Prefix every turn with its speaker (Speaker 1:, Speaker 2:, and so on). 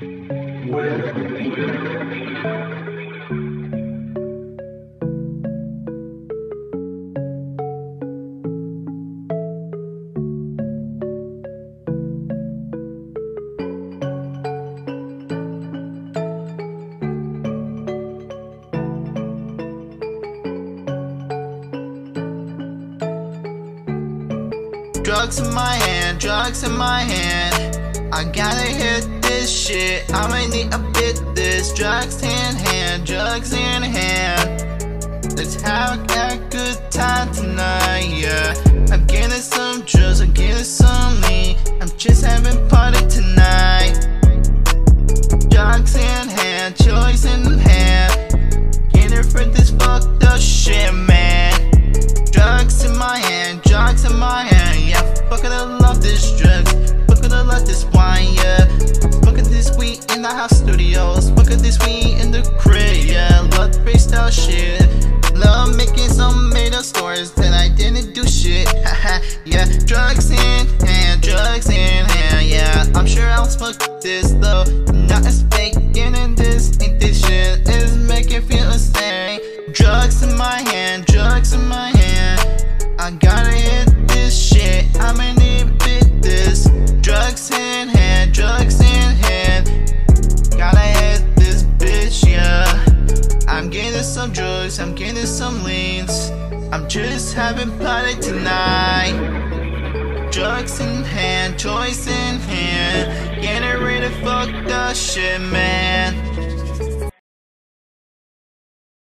Speaker 1: Drugs in my hand, drugs in my hand. I gotta hit this shit. I might need a bit this. Drugs in hand, drugs in hand. Let's have a good time tonight, yeah. I'm getting some drugs, I'm getting some lean. I'm just having party tonight. Drugs in hand, drugs in hand. Getting for this fucked up shit, man. Drugs in my hand, drugs in my hand. Yeah. Fucking I love this drugs. Fucking I love this wine, yeah. In the house studios. Fucking this weed in the crib, yeah. Love freestyle shit. Love making some made up stories that I didn't do shit. Yeah. Drugs in hand, drugs in hand, yeah. I'm sure I'll smoke this though. Not as some drugs, I'm getting some leans. I'm just having party tonight. Drugs in hand, choice in hand. Getting ready to fuck the shit, man.